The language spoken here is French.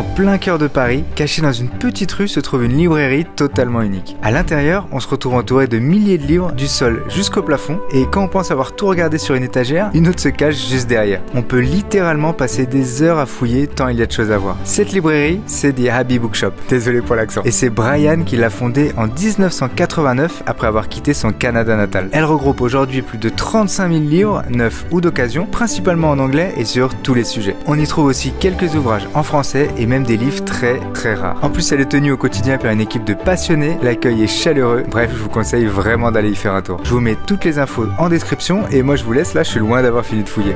En plein cœur de Paris, cachée dans une petite rue, se trouve une librairie totalement unique. À l'intérieur, on se retrouve entouré de milliers de livres du sol jusqu'au plafond et quand on pense avoir tout regardé sur une étagère, une autre se cache juste derrière. On peut littéralement passer des heures à fouiller tant il y a de choses à voir. Cette librairie, c'est The Abbey Bookshop. Désolé pour l'accent. Et c'est Brian qui l'a fondée en 1989 après avoir quitté son Canada natal. Elle regroupe aujourd'hui plus de 35 000 livres, neufs ou d'occasion, principalement en anglais et sur tous les sujets. On y trouve aussi quelques ouvrages en français et même des livres très très rares. En plus, elle est tenue au quotidien par une équipe de passionnés, l'accueil est chaleureux. Bref, je vous conseille vraiment d'aller y faire un tour. Je vous mets toutes les infos en description et moi je vous laisse là, je suis loin d'avoir fini de fouiller.